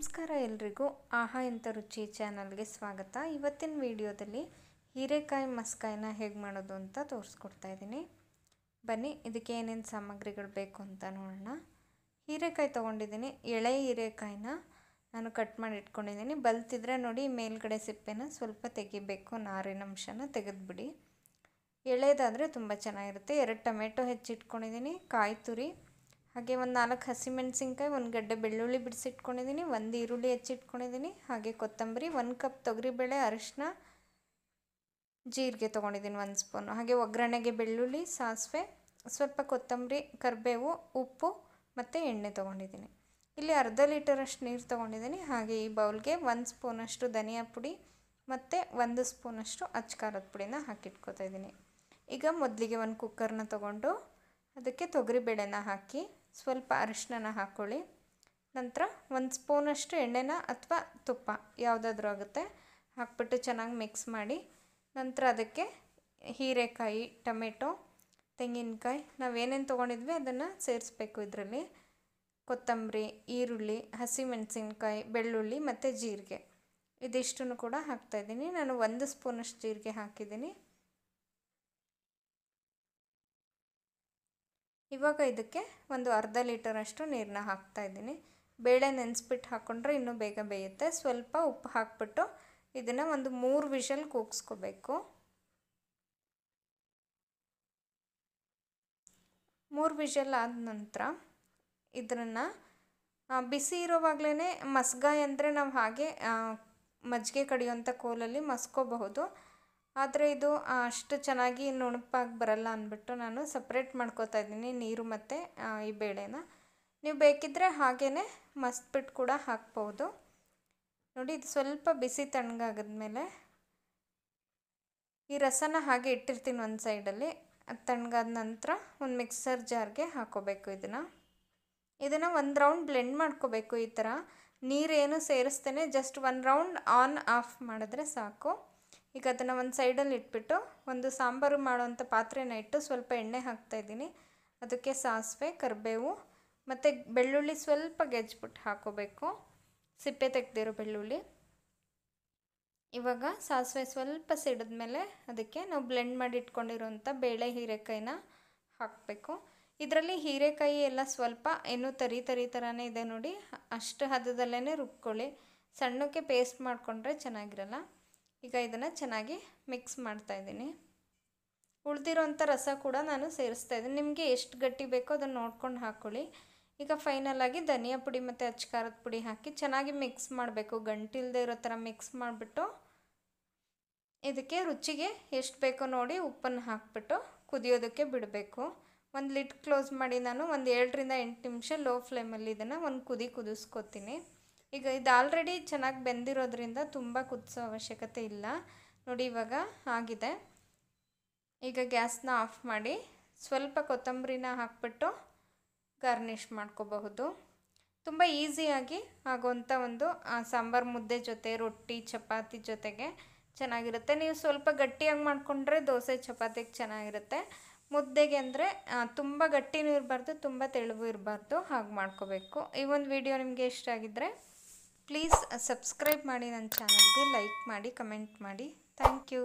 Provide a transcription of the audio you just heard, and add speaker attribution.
Speaker 1: ನಮಸ್ಕಾರ ಎಲ್ರಿಗೂ. ಆಹಾ ಎಂಥ ರುಚಿ ಚಾನಲ್ಗೆ ಸ್ವಾಗತ. ಇವತ್ತಿನ ವಿಡಿಯೋದಲ್ಲಿ ಹೀರೆಕಾಯಿ ಮಸ್ಕಾಯಿನ ಹೇಗೆ ಮಾಡೋದು ಅಂತ ತೋರಿಸ್ಕೊಡ್ತಾ ಇದ್ದೀನಿ. ಬನ್ನಿ, ಇದಕ್ಕೆ ಏನೇನು ಸಾಮಗ್ರಿಗಳು ಬೇಕು ಅಂತ ನೋಡೋಣ. ಹೀರೆಕಾಯಿ ತೊಗೊಂಡಿದ್ದೀನಿ. ಎಳೆ ಹೀರೆಕಾಯಿನ ನಾನು ಕಟ್ ಮಾಡಿ ಇಟ್ಕೊಂಡಿದ್ದೀನಿ. ಬಲ್ತಿದ್ರೆ ನೋಡಿ ಮೇಲ್ಗಡೆ ಸಿಪ್ಪೆನ ಸ್ವಲ್ಪ ತೆಗಿಬೇಕು. ನಾರಿನ ಅಂಶನ ತೆಗೆದುಬಿಡಿ. ಎಳೆದಾದರೆ ತುಂಬ ಚೆನ್ನಾಗಿರುತ್ತೆ. ಎರಡು ಟೊಮೆಟೊ ಹೆಚ್ಚಿಟ್ಕೊಂಡಿದ್ದೀನಿ. ಕಾಯಿ ತುರಿ ಹಾಗೆ ಒಂದು ನಾಲ್ಕು ಹಸಿಮೆಣಸಿನ್ಕಾಯಿ ಒಂದು ಗಡ್ಡೆ ಬೆಳ್ಳುಳ್ಳಿ ಬಿಡಿಸಿಟ್ಕೊಂಡಿದ್ದೀನಿ ಒಂದು ಈರುಳ್ಳಿ ಹೆಚ್ಚಿಟ್ಕೊಂಡಿದ್ದೀನಿ ಹಾಗೆ ಕೊತ್ತಂಬರಿ, ಒಂದು ಕಪ್ ತೊಗರಿಬೇಳೆ, ಅರಿಶಿನ, ಜೀರಿಗೆ ತೊಗೊಂಡಿದ್ದೀನಿ ಒಂದು ಸ್ಪೂನು ಹಾಗೆ ಒಗ್ಗರಣೆಗೆ ಬೆಳ್ಳುಳ್ಳಿ, ಸಾಸಿವೆ, ಸ್ವಲ್ಪ ಕೊತ್ತಂಬರಿ, ಕರಿಬೇವು, ಉಪ್ಪು ಮತ್ತು ಎಣ್ಣೆ ತೊಗೊಂಡಿದ್ದೀನಿ ಇಲ್ಲಿ ಅರ್ಧ ಲೀಟರಷ್ಟು ನೀರು ತೊಗೊಂಡಿದ್ದೀನಿ ಹಾಗೆ ಈ ಬೌಲ್ಗೆ ಒಂದು ಸ್ಪೂನಷ್ಟು ಧನಿಯಾ ಪುಡಿ ಮತ್ತು ಒಂದು ಸ್ಪೂನಷ್ಟು ಅಚ್ಕಾರದ ಪುಡಿನ ಹಾಕಿಟ್ಕೋತಾ ಇದ್ದೀನಿ ಈಗ ಮೊದಲಿಗೆ ಒಂದು ಕುಕ್ಕರ್ನ ತೊಗೊಂಡು ಅದಕ್ಕೆ ತೊಗರಿಬೇಳೆನ ಹಾಕಿ ಸ್ವಲ್ಪ ಅರಿಶಿನ ಹಾಕ್ಕೊಳ್ಳಿ ನಂತರ ಒಂದು ಸ್ಪೂನಷ್ಟು ಎಣ್ಣೆನ ಅಥವಾ ತುಪ್ಪ ಯಾವುದಾದ್ರೂ ಆಗುತ್ತೆ. ಹಾಕ್ಬಿಟ್ಟು ಚೆನ್ನಾಗಿ ಮಿಕ್ಸ್ ಮಾಡಿ. ನಂತರ ಅದಕ್ಕೆ ಹೀರೆಕಾಯಿ, ಟೊಮೆಟೊ, ತೆಂಗಿನಕಾಯಿ ನಾವೇನೇನು ತೊಗೊಂಡಿದ್ವಿ ಅದನ್ನು ಸೇರಿಸ್ಬೇಕು ಇದರಲ್ಲಿ. ಕೊತ್ತಂಬರಿ, ಈರುಳ್ಳಿ, ಹಸಿಮೆಣಸಿನ್ಕಾಯಿ, ಬೆಳ್ಳುಳ್ಳಿ ಮತ್ತು ಜೀರಿಗೆ. ಇದಿಷ್ಟನ್ನು ಕೂಡ ಹಾಕ್ತಾಯಿದ್ದೀನಿ ನಾನು ಒಂದು ಸ್ಪೂನಷ್ಟು ಜೀರಿಗೆ ಹಾಕಿದ್ದೀನಿ. ಇವಾಗ ಇದಕ್ಕೆ ಒಂದು ಅರ್ಧ ಲೀಟರಷ್ಟು ನೀರನ್ನ ಹಾಕ್ತಾ ಇದ್ದೀನಿ. ಬೇಳೆ ನೆನೆಸ್ಬಿಟ್ಟು ಹಾಕ್ಕೊಂಡ್ರೆ ಇನ್ನೂ ಬೇಗ ಬೇಯುತ್ತೆ. ಸ್ವಲ್ಪ ಉಪ್ಪು ಹಾಕ್ಬಿಟ್ಟು ಇದನ್ನು ಒಂದು ಮೂರು ವಿಷಲ್ ಕೂಗಿಸ್ಕೋಬೇಕು. ಮೂರು ವಿಷಲ್ ಆದ ನಂತರ ಇದನ್ನು ಬಿಸಿ ಇರೋವಾಗಲೇ ಮಸ್ಗಾಯಿ ಅಂದರೆ ನಾವು ಹಾಗೆ ಮಜ್ಜಿಗೆ ಕಡಿಯೋಂಥ ಕೋಲಲ್ಲಿ ಮಸ್ಕೋಬಹುದು. ಆದರೆ ಇದು ಅಷ್ಟು ಚೆನ್ನಾಗಿ ನುಣುಪಾಗಿ ಬರಲ್ಲ ಅಂದ್ಬಿಟ್ಟು ನಾನು ಸಪ್ರೇಟ್ ಮಾಡ್ಕೋತಾ ಇದ್ದೀನಿ, ನೀರು ಮತ್ತು ಈ ಬೇಳೆನ. ನೀವು ಬೇಕಿದ್ದರೆ ಹಾಗೇ ಮಸ್ತ್ಬಿಟ್ಟು ಕೂಡ ಹಾಕ್ಬೋದು. ನೋಡಿ, ಇದು ಸ್ವಲ್ಪ ಬಿಸಿ ತಣ್ಣಗಾಗದ್ಮೇಲೆ ಈ ರಸನ ಹಾಗೆ ಇಟ್ಟಿರ್ತೀನಿ ಒಂದು ಸೈಡಲ್ಲಿ ಅದು ತಣ್ಣಗಾದ ನಂತರ ಒಂದು ಮಿಕ್ಸರ್ ಜಾರ್ಗೆ ಹಾಕೋಬೇಕು ಇದನ್ನು. ಇದನ್ನು ಒಂದು ರೌಂಡ್ ಬ್ಲೆಂಡ್ ಮಾಡ್ಕೋಬೇಕು ಈ ಥರ ನೀರೇನು ಸೇರಿಸ್ತೇನೆ ಜಸ್ಟ್ ಒಂದು ರೌಂಡ್ ಆನ್ ಆಫ್ ಮಾಡಿದ್ರೆ ಸಾಕು. ಈಗ ಅದನ್ನು ಒಂದು ಸೈಡಲ್ಲಿ ಇಟ್ಬಿಟ್ಟು ಒಂದು ಸಾಂಬಾರು ಮಾಡುವಂಥ ಪಾತ್ರೆನ ಇಟ್ಟು ಸ್ವಲ್ಪ ಎಣ್ಣೆ ಹಾಕ್ತಾಯಿದ್ದೀನಿ ಅದಕ್ಕೆ ಸಾಸಿವೆ, ಕರಿಬೇವು ಮತ್ತು ಬೆಳ್ಳುಳ್ಳಿ ಸ್ವಲ್ಪ ಗೆಜ್ಬಿಟ್ಟು ಹಾಕೋಬೇಕು. ಸಿಪ್ಪೆ ತೆಗೆದಿರೋ ಬೆಳ್ಳುಳ್ಳಿ. ಇವಾಗ ಸಾಸಿವೆ ಸ್ವಲ್ಪ ಸಿಡಿದ ಮೇಲೆ ಅದಕ್ಕೆ ನಾವು ಬ್ಲೆಂಡ್ ಮಾಡಿ ಇಟ್ಕೊಂಡಿರುವಂಥ ಬೇಳೆ, ಹೀರೆಕಾಯಿನ ಹಾಕಬೇಕು. ಇದರಲ್ಲಿ ಹೀರೆಕಾಯಿ ಎಲ್ಲ ಸ್ವಲ್ಪ ಏನು ತರಿ ತರಿ ಥರನೇ ಇದೆ ನೋಡಿ. ಅಷ್ಟು ಹದದಲ್ಲೇ ರುಬ್ಕೊಳ್ಳಿ. ಸಣ್ಣಕ್ಕೆ ಪೇಸ್ಟ್ ಮಾಡಿಕೊಂಡ್ರೆ ಚೆನ್ನಾಗಿರಲ್ಲ. ಈಗ ಇದನ್ನು ಚೆನ್ನಾಗಿ ಮಿಕ್ಸ್ ಮಾಡ್ತಾ ಇದ್ದೀನಿ. ಉಳಿದಿರೋಂಥ ರಸ ಕೂಡ ನಾನು ಸೇರಿಸ್ತಾ ಇದ್ದೀನಿ. ನಿಮಗೆ ಎಷ್ಟು ಗಟ್ಟಿ ಬೇಕೋ ಅದನ್ನು ನೋಡ್ಕೊಂಡು ಹಾಕ್ಕೊಳ್ಳಿ ಈಗ ಫೈನಲಾಗಿ ಧನಿಯಾ ಪುಡಿ ಮತ್ತು ಅಚ್ಕಾರದ ಪುಡಿ ಹಾಕಿ ಚೆನ್ನಾಗಿ ಮಿಕ್ಸ್ ಮಾಡಬೇಕು. ಗಂಟಿಲ್ದೇ ಇರೋ ಥರ ಮಿಕ್ಸ್ ಮಾಡಿಬಿಟ್ಟು ಇದಕ್ಕೆ ರುಚಿಗೆ ಎಷ್ಟು ಬೇಕೋ ನೋಡಿ ಉಪ್ಪನ್ನು ಹಾಕ್ಬಿಟ್ಟು ಕುದಿಯೋದಕ್ಕೆ ಬಿಡಬೇಕು. ಒಂದು ಲಿಡ್ ಕ್ಲೋಸ್ ಮಾಡಿ ನಾನು ಒಂದು ಏಳರಿಂದ ಎಂಟು ನಿಮಿಷ ಲೋ ಫ್ಲೇಮಲ್ಲಿ ಇದನ್ನು ಒಂದು ಕುದಿ ಕುದಿಸ್ಕೊತೀನಿ. ಈಗ ಇದು ಆಲ್ರೆಡಿ ಚೆನ್ನಾಗಿ ಬೆಂದಿರೋದ್ರಿಂದ ತುಂಬ ಕುದಿಸೋ ಅವಶ್ಯಕತೆ ಇಲ್ಲ. ನೋಡಿ ಇವಾಗ ಆಗಿದೆ. ಈಗ ಗ್ಯಾಸ್ನ ಆಫ್ ಮಾಡಿ ಸ್ವಲ್ಪ ಕೊತ್ತಂಬರಿನ ಹಾಕ್ಬಿಟ್ಟು ಗಾರ್ನಿಷ್ ಮಾಡ್ಕೋಬಹುದು. ತುಂಬ ಈಸಿಯಾಗಿ ಆಗುವಂಥ ಒಂದು ಸಾಂಬಾರು ಮುದ್ದೆ ಜೊತೆ, ರೊಟ್ಟಿ, ಚಪಾತಿ ಜೊತೆಗೆ ಚೆನ್ನಾಗಿರುತ್ತೆ. ನೀವು ಸ್ವಲ್ಪ ಗಟ್ಟಿಯಾಗಿ ಮಾಡಿಕೊಂಡ್ರೆ ದೋಸೆ ಚಪಾತಿಗೆ ಚೆನ್ನಾಗಿರುತ್ತೆ. ಮುದ್ದೆಗೆ ಅಂದರೆ ತುಂಬ ಗಟ್ಟಿನೂ ಇರಬಾರ್ದು, ತುಂಬ ತೆಳುವು ಇರಬಾರ್ದು. ಹಾಗೆ ಮಾಡ್ಕೋಬೇಕು. ಈ ಒಂದು ವಿಡಿಯೋ ನಿಮಗೆ ಇಷ್ಟ ಆಗಿದ್ದರೆ ಪ್ಲೀಸ್ ಸಬ್ಸ್ಕ್ರೈಬ್ ಮಾಡಿ ನನ್ನ ಚಾನಲ್ಗೆ ಲೈಕ್ ಮಾಡಿ ಕಮೆಂಟ್ ಮಾಡಿ. Thank you